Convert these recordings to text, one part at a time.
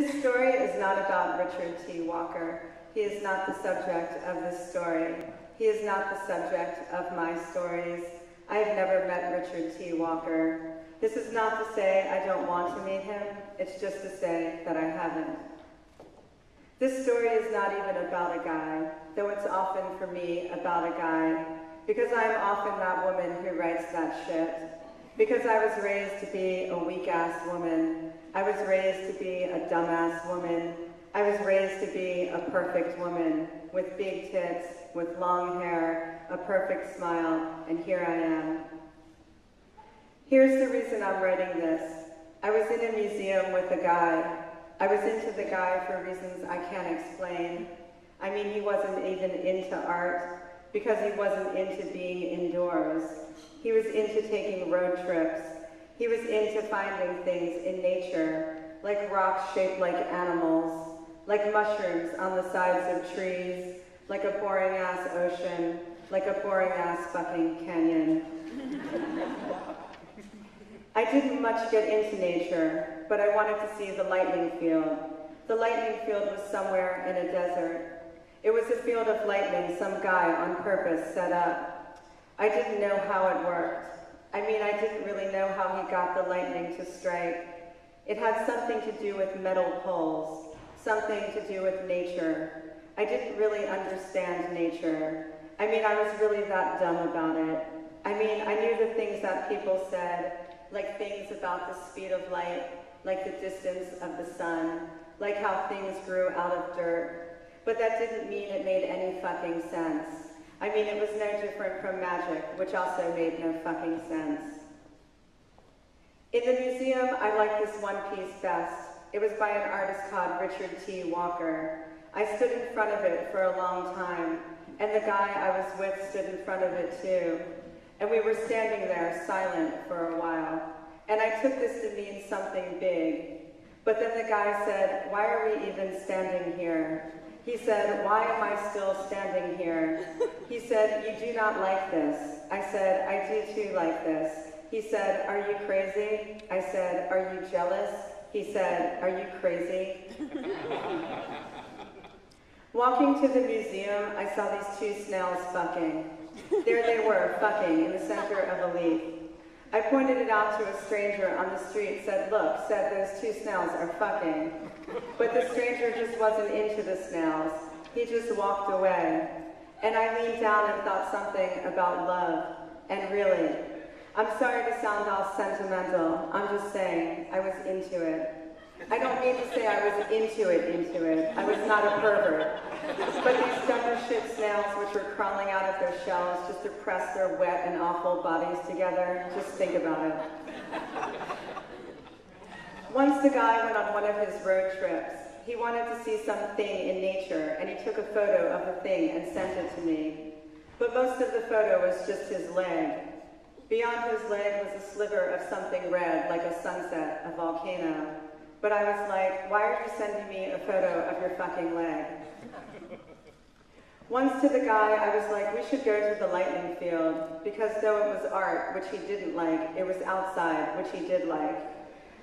This story is not about Richard T. Walker. He is not the subject of this story. He is not the subject of my stories. I have never met Richard T. Walker. This is not to say I don't want to meet him, it's just to say that I haven't. This story is not even about a guy, though it's often for me about a guy, because I am often that woman who writes that shit. Because I was raised to be a weak-ass woman. I was raised to be a dumbass woman. I was raised to be a perfect woman, with big tits, with long hair, a perfect smile, and here I am. Here's the reason I'm writing this. I was in a museum with a guy. I was into the guy for reasons I can't explain. I mean, he wasn't even into art because he wasn't into being indoors. He was into taking road trips. He was into finding things in nature, like rocks shaped like animals, like mushrooms on the sides of trees, like a boring ass ocean, like a boring ass fucking canyon. I didn't much get into nature, but I wanted to see the lightning field. The lightning field was somewhere in a desert. It was a field of lightning some guy on purpose set up. I didn't know how it worked. I mean, I didn't really know how he got the lightning to strike. It had something to do with metal poles, something to do with nature. I didn't really understand nature. I mean, I was really that dumb about it. I mean, I knew the things that people said, like things about the speed of light, like the distance of the sun, like how things grew out of dirt. But that didn't mean it made any fucking sense. I mean, it was no different from magic, which also made no fucking sense. In the museum, I like this one piece best. It was by an artist called Richard T. Walker. I stood in front of it for a long time, and the guy I was with stood in front of it too. And we were standing there silent for a while. And I took this to mean something big. But then the guy said, why are we even standing here? He said, why am I still standing here? He said, you do not like this. I said, I do too like this. He said, are you crazy? I said, are you jealous? He said, are you crazy? Walking to the museum, I saw these two snails fucking. There they were, fucking, in the center of a leaf. I pointed it out to a stranger on the street, said, look, said those two snails are fucking. But the stranger just wasn't into the snails. He just walked away. And I leaned down and thought something about love. And really, I'm sorry to sound all sentimental. I'm just saying, I was into it. I don't mean to say I was into it, into it. I was not a pervert. But these as snails which were crawling out of their shells just to press their wet and awful bodies together, just think about it. Once the guy went on one of his road trips. He wanted to see something in nature, and he took a photo of the thing and sent it to me. But most of the photo was just his leg. Beyond his leg was a sliver of something red, like a sunset, a volcano. But I was like, why are you sending me a photo of your fucking leg? Once to the guy, I was like, we should go to the lightning field, because though it was art, which he didn't like, it was outside, which he did like.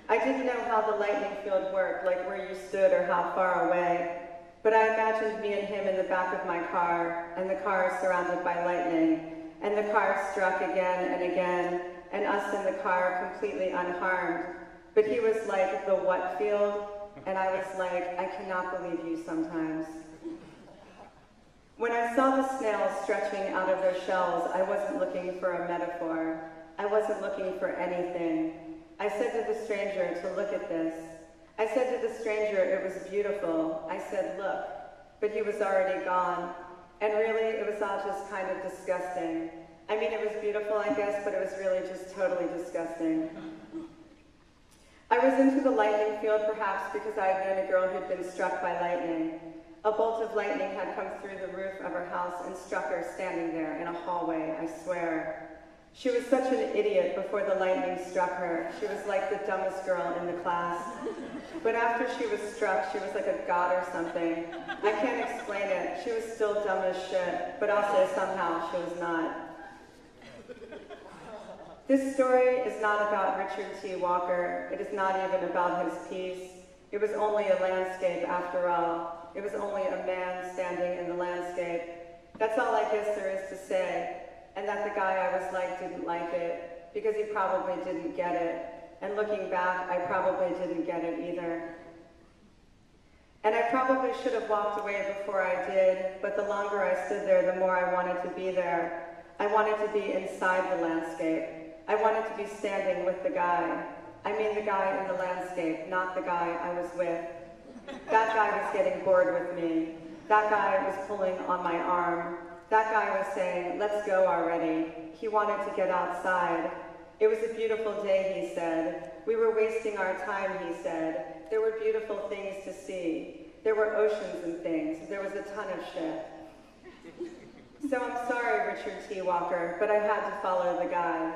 I didn't know how the lightning field worked, like where you stood or how far away, but I imagined me and him in the back of my car, and the car surrounded by lightning, and the car struck again and again, and us in the car completely unharmed, but he was like, the what field? And I was like, I cannot believe you sometimes. When I saw the snails stretching out of their shells, I wasn't looking for a metaphor. I wasn't looking for anything. I said to the stranger to look at this. I said to the stranger it was beautiful. I said, look. But he was already gone. And really, it was all just kind of disgusting. I mean, it was beautiful, I guess, but it was really just totally disgusting. I was into the lightning field perhaps because I had known a girl who'd been struck by lightning. A bolt of lightning had come through the roof of her house and struck her standing there in a hallway, I swear. She was such an idiot before the lightning struck her. She was like the dumbest girl in the class. But after she was struck, she was like a god or something. I can't explain it. She was still dumb as shit, but also somehow she was not. This story is not about Richard T. Walker. It is not even about his piece. It was only a landscape after all. It was only a man standing in the landscape. That's all I guess there is to say. And that the guy I was like didn't like it because he probably didn't get it. And looking back, I probably didn't get it either. And I probably should have walked away before I did, but the longer I stood there, the more I wanted to be there. I wanted to be inside the landscape. I wanted to be standing with the guy. I mean the guy in the landscape, not the guy I was with. That guy was getting bored with me. That guy was pulling on my arm. That guy was saying, let's go already. He wanted to get outside. It was a beautiful day, he said. We were wasting our time, he said. There were beautiful things to see. There were oceans and things. There was a ton of shit. So I'm sorry, Richard T. Walker, but I had to follow the guy.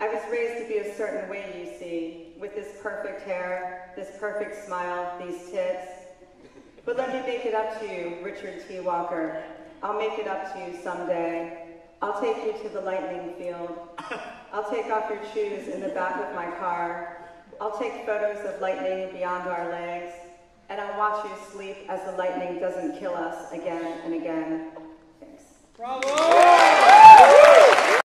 I was raised to be a certain way, you see, with this perfect hair, this perfect smile, these tits. But let me make it up to you, Richard T. Walker. I'll make it up to you someday. I'll take you to the lightning field. I'll take off your shoes in the back of my car. I'll take photos of lightning beyond our legs. And I'll watch you sleep as the lightning doesn't kill us again and again. Thanks. Bravo!